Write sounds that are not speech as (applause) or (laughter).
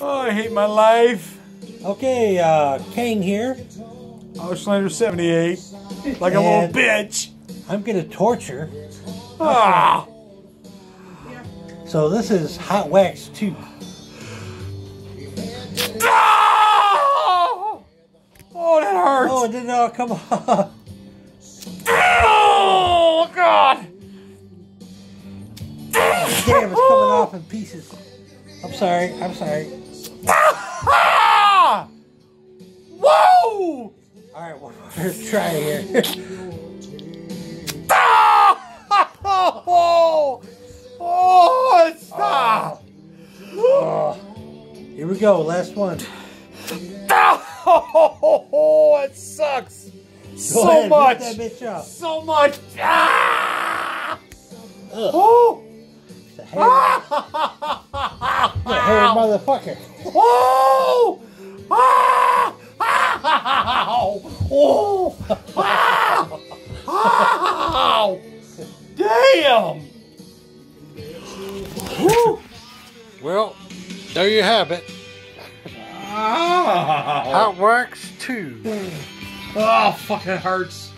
Oh, I hate my life. Okay, uh, Kang here. Aushlander 78. Like a little bitch. I'm gonna torture. Ah! So this is Hot Wax 2. Ah! Oh, that hurts. Oh, it didn't all come (laughs) off. Oh, God. Damn, it's coming off in pieces. I'm sorry, I'm sorry. Whoa! Alright, one more (laughs) try here. Oh! (laughs) Oh, stop! Oh. Here we go, last one. Oh, it sucks Go so ahead, much. that bitch off. So much. Ah! Oh! it's a hairy, a (laughs) hairy motherfucker. Oh! Oh, oh! Ah! Ow! Damn! Whew. Well, there you have it. Ah. Ow! Hot Wax 2. Oh, ah, fucking hurts.